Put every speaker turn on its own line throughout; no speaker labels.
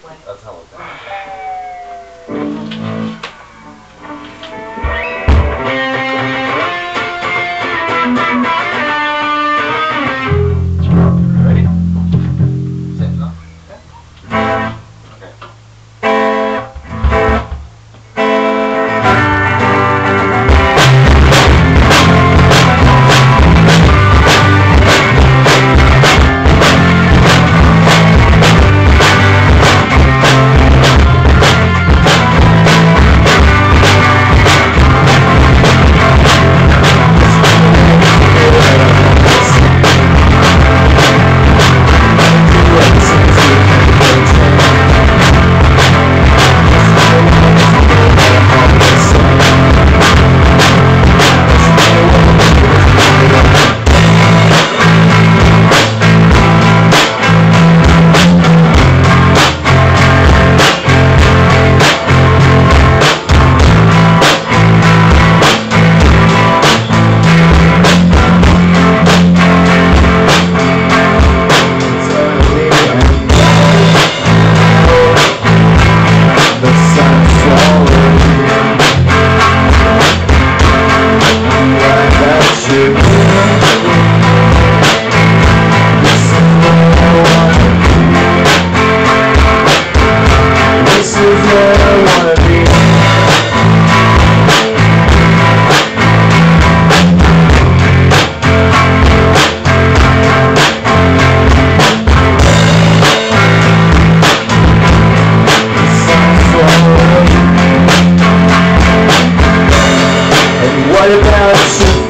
That's hella bad. Ready?
What about you?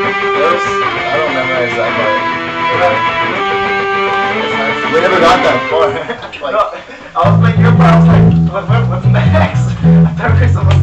Got
I don't memorize that part. We never got that far. like,
No, I was like your part. I was like, what, what, what's next? I thought we were.